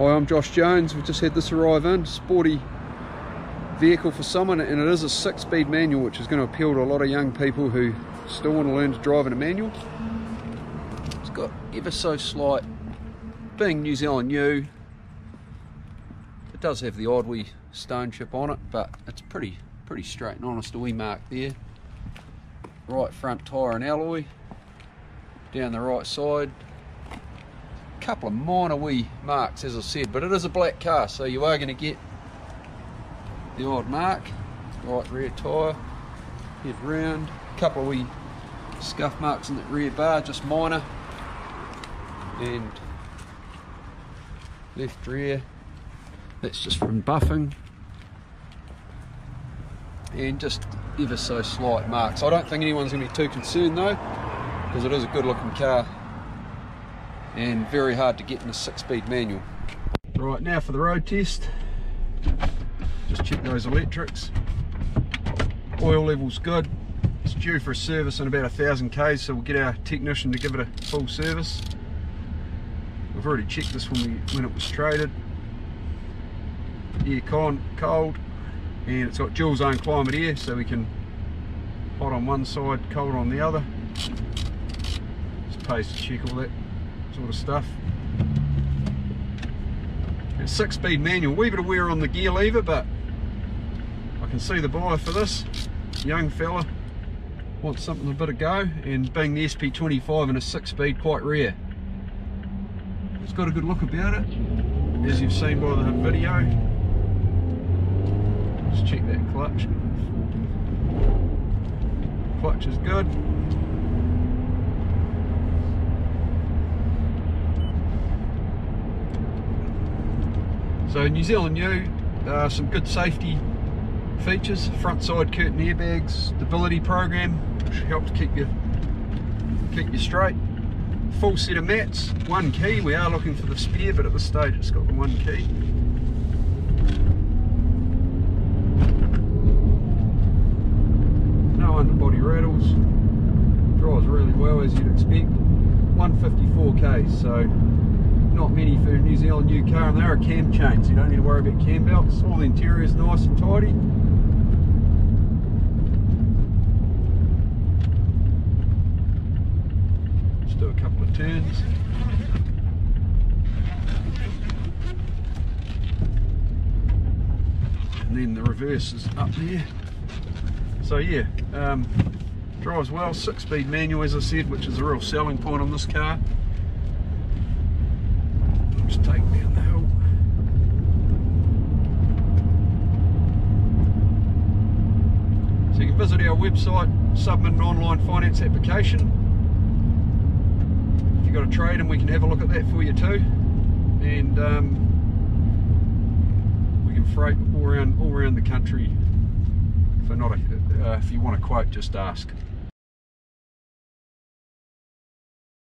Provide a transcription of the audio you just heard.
Hi, I'm Josh Jones. We've just had this arrive in. Sporty vehicle for someone, and it is a six-speed manual, which is going to appeal to a lot of young people who still want to learn to drive in a manual. It's got ever so slight, being New Zealand new, it does have the odd wee stone chip on it, but it's pretty pretty straight and honest, wee mark there. Right front tyre and alloy, down the right side, couple of minor wee marks as I said but it is a black car so you are going to get the odd mark. Right rear tyre head round couple of wee scuff marks in the rear bar just minor. And left rear that's just from buffing. And just ever so slight marks. I don't think anyone's going to be too concerned though because it is a good looking car and very hard to get in a six-speed manual. Right, now for the road test. Just check those electrics. Oil level's good. It's due for a service in about a thousand k's, so we'll get our technician to give it a full service. We've already checked this when we when it was traded. Air con cold, and it's got dual zone climate air, so we can hot on one side, cold on the other. Just pays to check all that sort of stuff. It's six speed manual, wee bit of wear on the gear lever, but I can see the buyer for this. Young fella wants something a bit of go, and being the SP25 and a six speed, quite rare. It's got a good look about it, as you've seen by the video. Let's check that clutch. Clutch is good. So New Zealand New, uh, some good safety features, front side curtain airbags, stability program, which helps keep you keep you straight. Full set of mats, one key, we are looking for the spare, but at this stage it's got the one key. No underbody rattles, drives really well as you'd expect. 154k, so not many for New Zealand new car and they are cam chains. You don't need to worry about cam belts. All the interior is nice and tidy. Just do a couple of turns. And then the reverse is up there. So yeah um, drives well. Six speed manual as I said which is a real selling point on this car the hill. So you can visit our website, submit an online finance application. If you've got a trade and we can have a look at that for you too. And um, we can freight all around all around the country. For not a, uh, if you want a quote, just ask.